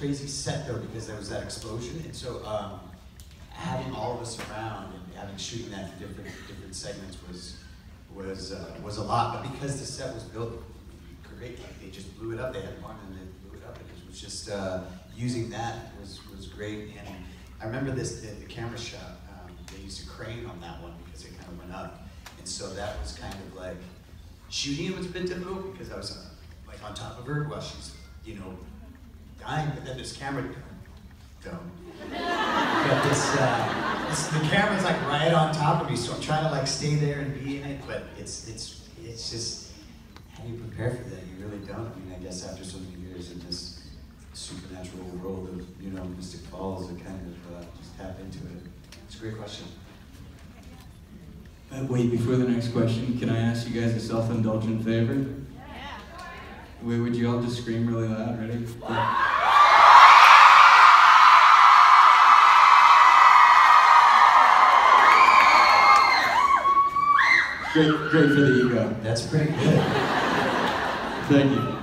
crazy set though because there was that explosion, and so um, having all of us around and having shooting that in different different segments was was uh, was a lot. But because the set was built great, like they just blew it up. They had one and they blew it up, it was just uh, using that was was great. And I remember this the, the camera shot. Um, they used a crane on that one because it kind of went up, and so that was kind of like shooting it was a bit difficult because I was uh, like on top of her while she's you know dying, but then this camera dumb. But this, uh, this, the camera's like right on top of me, so I'm trying to like stay there and be in it, but it's it's it's just how do you prepare for that? You really don't. I mean, I guess after so many years in this supernatural world of you know Mystic Falls, I kind of uh, just tap into it. It's a great question. Uh, wait, before the next question, can I ask you guys a self-indulgent favor? Yeah. Wait, would you all just scream really loud? Ready? Great, great for the ego. That's pretty good. Thank you.